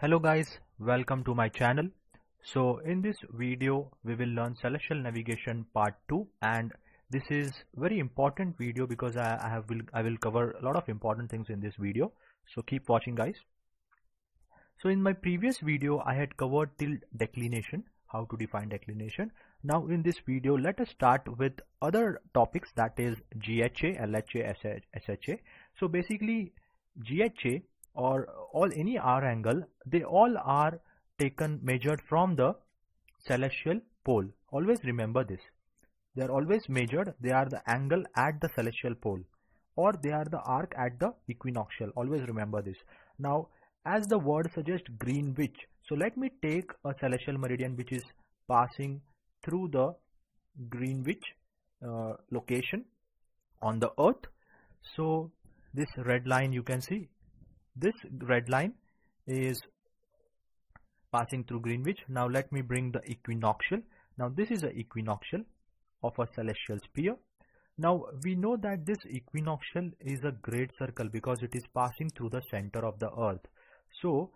Hello guys, welcome to my channel. So in this video we will learn celestial navigation part 2 and this is very important video because I, I have will I will cover a lot of important things in this video. So keep watching guys. So in my previous video I had covered till declination, how to define declination. Now in this video let us start with other topics that is GHA, LHA, SHA. So basically GHA or all any hour angle they all are taken measured from the celestial pole. Always remember this. They are always measured. They are the angle at the celestial pole. Or they are the arc at the equinoctial. Always remember this. Now as the word suggests Greenwich so let me take a celestial meridian which is passing through the Greenwich uh, location on the earth. So this red line you can see this red line is passing through Greenwich. Now let me bring the equinoctial. Now this is the equinoctial of a celestial sphere. Now we know that this equinoctial is a great circle because it is passing through the center of the earth. So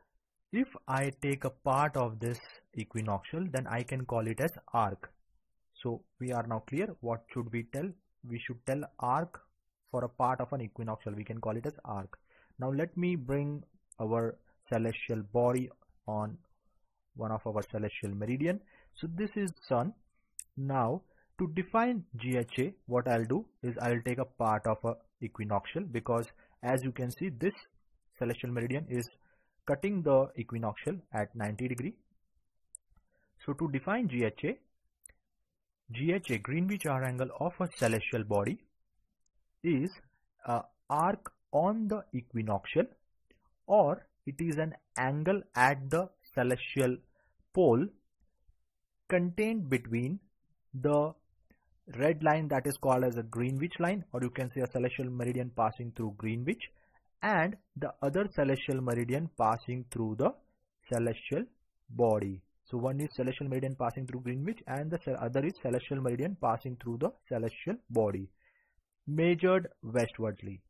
if I take a part of this equinoctial then I can call it as arc. So we are now clear what should we tell? We should tell arc for a part of an equinoctial. We can call it as arc. Now let me bring our celestial body on one of our celestial meridian. So this is sun. Now to define GHA what I'll do is I'll take a part of a equinoctial because as you can see this celestial meridian is cutting the equinoctial at 90 degree. So to define GHA, GHA Greenwich hour angle of a celestial body is a arc on the equinoctial or it is an angle at the celestial pole contained between the red line that is called as a Greenwich line or you can say a celestial meridian passing through Greenwich and the other celestial meridian passing through the celestial body. So one is celestial meridian passing through Greenwich and the other is celestial meridian passing through the celestial body measured westwardly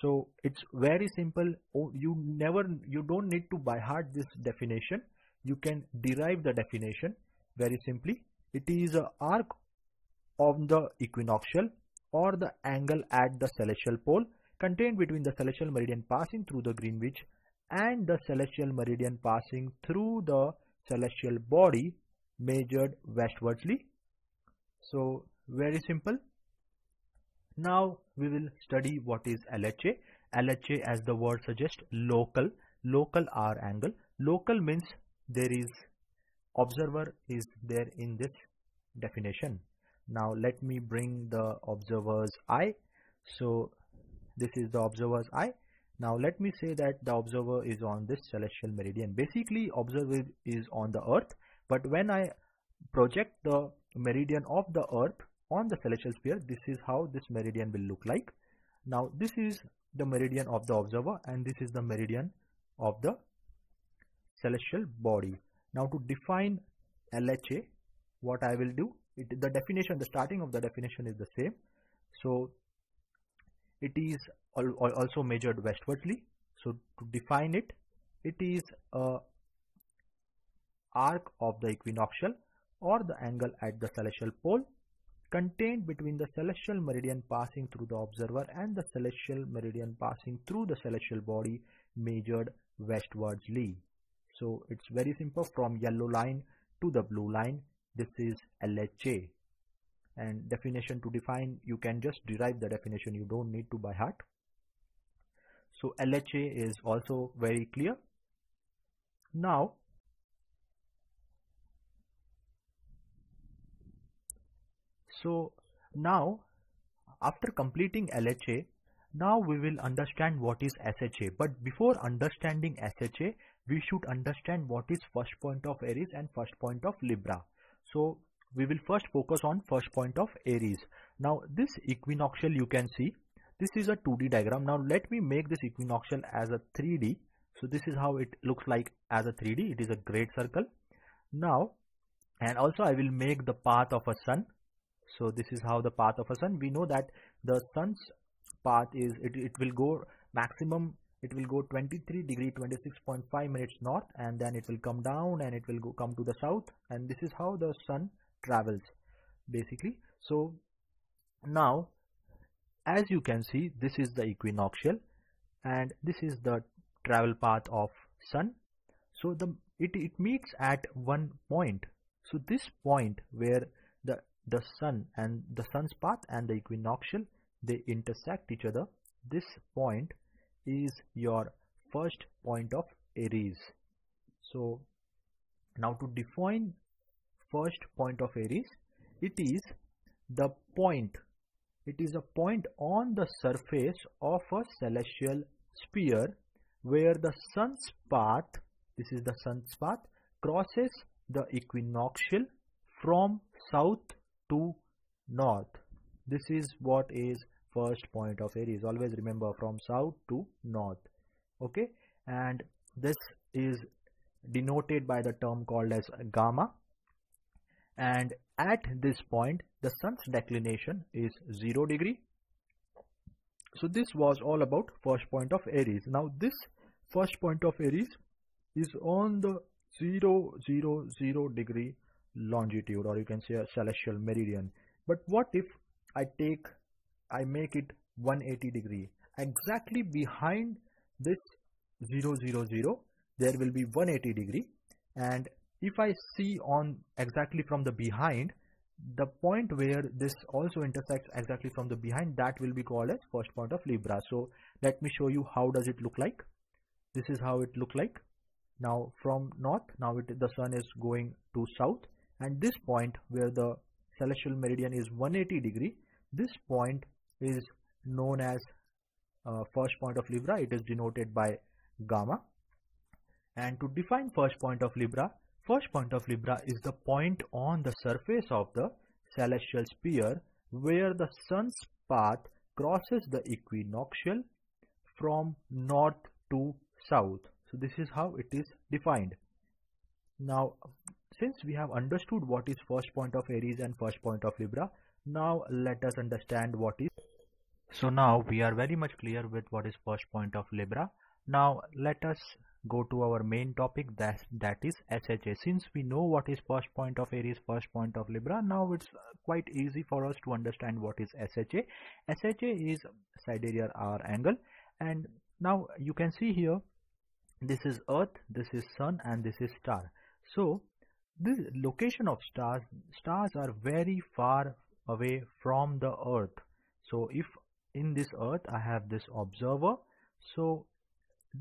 so it's very simple. Oh, you never you don't need to by heart this definition. You can derive the definition very simply. It is a arc of the equinoctial or the angle at the celestial pole contained between the celestial meridian passing through the Greenwich and the celestial meridian passing through the celestial body measured westwardly. So very simple now we will study what is LHA. LHA as the word suggests local, local hour angle. Local means there is observer is there in this definition. Now let me bring the observer's eye. So this is the observer's eye. Now let me say that the observer is on this celestial meridian. Basically observer is on the earth but when I project the meridian of the earth on the celestial sphere this is how this meridian will look like. Now this is the meridian of the observer and this is the meridian of the celestial body. Now to define LHA what I will do it, the definition the starting of the definition is the same. So it is also measured westwardly. So to define it it is a arc of the equinoctial or the angle at the celestial pole contained between the celestial meridian passing through the observer and the celestial meridian passing through the celestial body measured westwardly. So it's very simple from yellow line to the blue line. This is LHA and definition to define you can just derive the definition you don't need to by heart. So LHA is also very clear. Now So now after completing LHA, now we will understand what is SHA. But before understanding SHA, we should understand what is first point of Aries and first point of Libra. So we will first focus on first point of Aries. Now this equinoctial you can see, this is a 2D diagram. Now let me make this equinoctial as a 3D. So this is how it looks like as a 3D. It is a great circle. Now and also I will make the path of a sun so this is how the path of a sun. We know that the sun's path is it, it will go maximum it will go 23 degree 26.5 minutes north and then it will come down and it will go come to the south. And this is how the sun travels basically. So now as you can see this is the equinoctial and this is the travel path of sun. So the it, it meets at one point. So this point where the sun and the sun's path and the equinoctial they intersect each other. This point is your first point of Aries. So now to define first point of Aries it is the point. It is a point on the surface of a celestial sphere where the sun's path this is the sun's path crosses the equinoctial from south to north. This is what is first point of Aries. Always remember from south to north. Okay? And this is denoted by the term called as gamma. And at this point the sun's declination is 0 degree. So this was all about first point of Aries. Now this first point of Aries is on the 0 0 0 degree longitude or you can say a celestial meridian. But what if I take I make it 180 degree? Exactly behind this 0 0 0 there will be 180 degree. And if I see on exactly from the behind the point where this also intersects exactly from the behind that will be called as first point of Libra. So let me show you how does it look like. This is how it look like. Now from north now it, the sun is going to south and this point where the celestial meridian is 180 degree this point is known as uh, first point of Libra. It is denoted by gamma. And to define first point of Libra first point of Libra is the point on the surface of the celestial sphere where the sun's path crosses the equinoctial from north to south. So this is how it is defined. Now since we have understood what is first point of Aries and first point of Libra now let us understand what is so now we are very much clear with what is first point of Libra. Now let us go to our main topic that that is SHA. Since we know what is first point of Aries, first point of Libra, now it's quite easy for us to understand what is SHA. SHA is sidereal hour angle and now you can see here this is earth, this is sun and this is star. So the location of stars, stars are very far away from the earth. So if in this earth I have this observer so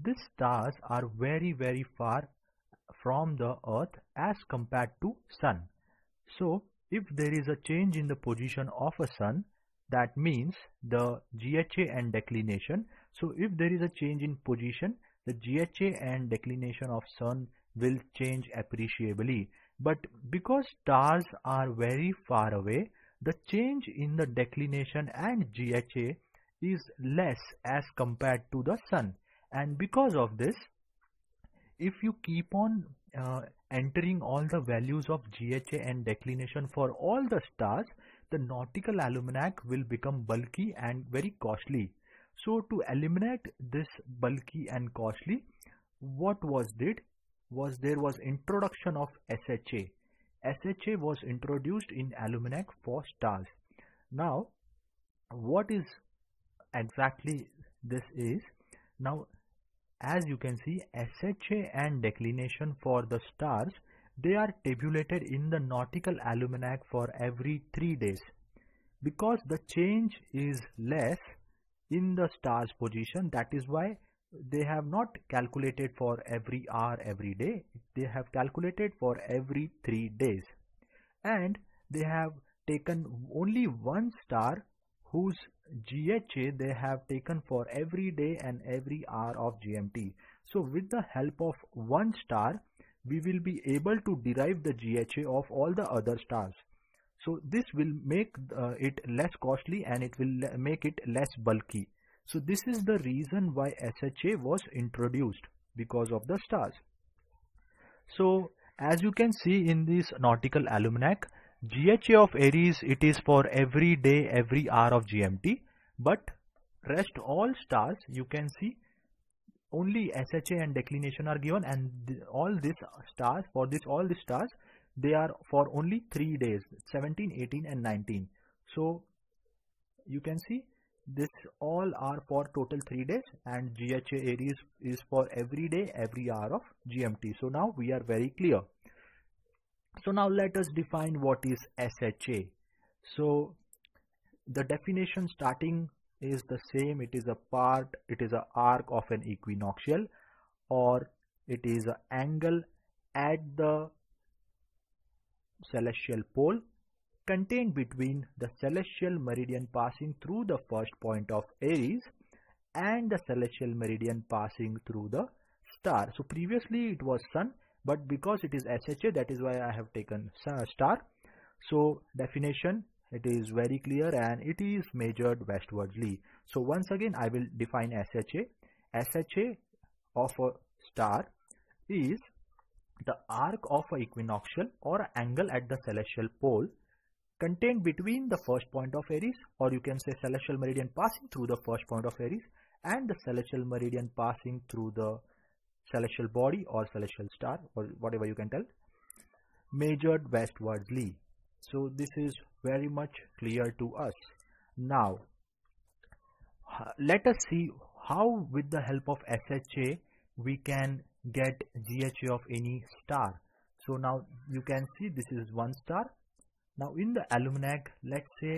these stars are very very far from the earth as compared to sun. So if there is a change in the position of a sun that means the GHA and declination. So if there is a change in position the GHA and declination of sun will change appreciably but because stars are very far away the change in the declination and GHA is less as compared to the sun. And because of this if you keep on uh, entering all the values of GHA and declination for all the stars the nautical almanac will become bulky and very costly. So to eliminate this bulky and costly what was did was there was introduction of SHA SHA was introduced in almanac for stars. Now, what is exactly this is? Now, as you can see, SHA and declination for the stars, they are tabulated in the nautical almanac for every three days. Because the change is less in the star's position, that is why they have not calculated for every hour every day they have calculated for every three days and they have taken only one star whose GHA they have taken for every day and every hour of GMT. So with the help of one star, we will be able to derive the GHA of all the other stars. So this will make uh, it less costly and it will make it less bulky. So this is the reason why SHA was introduced because of the stars. So as you can see in this nautical almanac, GHA of Aries it is for every day, every hour of GMT. But rest all stars you can see only SHA and declination are given and th all these stars for this all these stars they are for only three days 17 18 and 19 so you can see this all are for total three days and GHA Aries is for every day every hour of GMT so now we are very clear. So now let us define what is SHA so the definition starting is the same. It is a part it is a arc of an equinoctial or it is an angle at the celestial pole contained between the celestial meridian passing through the first point of Aries and the celestial meridian passing through the star. So previously it was sun but because it is SHA that is why I have taken uh, star. So definition it is very clear and it is measured westwardly so once again i will define sha sha of a star is the arc of a equinoctial or angle at the celestial pole contained between the first point of Aries or you can say celestial meridian passing through the first point of Aries and the celestial meridian passing through the celestial body or celestial star or whatever you can tell measured westwardly so this is very much clear to us. Now let us see how with the help of SHA we can get GHA of any star. So now you can see this is one star now in the almanac let's say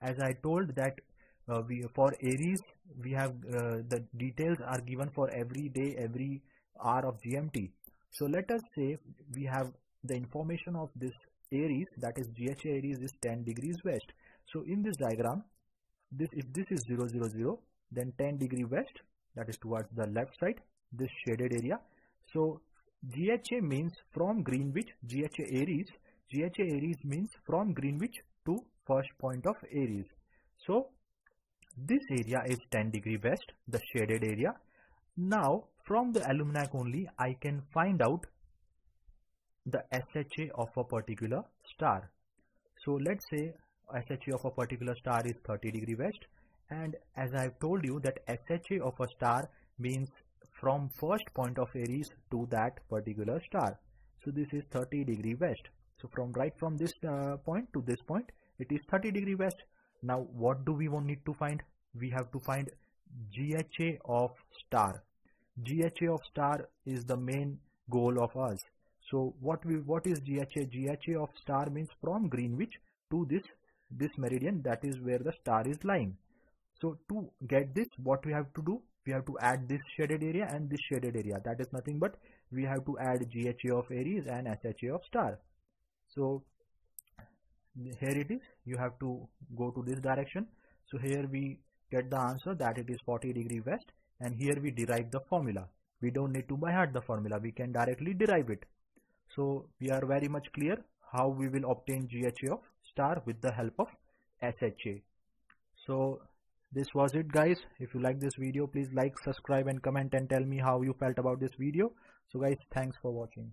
as I told that uh, we for Aries we have uh, the details are given for every day every hour of GMT so let us say we have the information of this Aries that is GHA Aries is 10 degrees west. So in this diagram, this if this is 0, 0, 0, then 10 degree west that is towards the left side, this shaded area. So GHA means from Greenwich, GHA Aries, GHA Aries means from Greenwich to first point of Aries. So this area is 10 degree west, the shaded area. Now from the almanac only I can find out the SHA of a particular star. So let's say SHA of a particular star is 30 degree west and as I've told you that SHA of a star means from first point of Aries to that particular star. So this is 30 degree west. So from right from this uh, point to this point it is 30 degree west. Now what do we want need to find? We have to find GHA of star. GHA of star is the main goal of us. So what we what is GHA? GHA of star means from Greenwich to this this meridian that is where the star is lying. So to get this what we have to do? We have to add this shaded area and this shaded area. That is nothing but we have to add GHA of Aries and SHA of star. So here it is. You have to go to this direction. So here we get the answer that it is 40 degree west and here we derive the formula. We don't need to by heart the formula. We can directly derive it. So we are very much clear how we will obtain GHA of star with the help of SHA. So this was it guys. If you like this video, please like, subscribe and comment and tell me how you felt about this video. So guys, thanks for watching.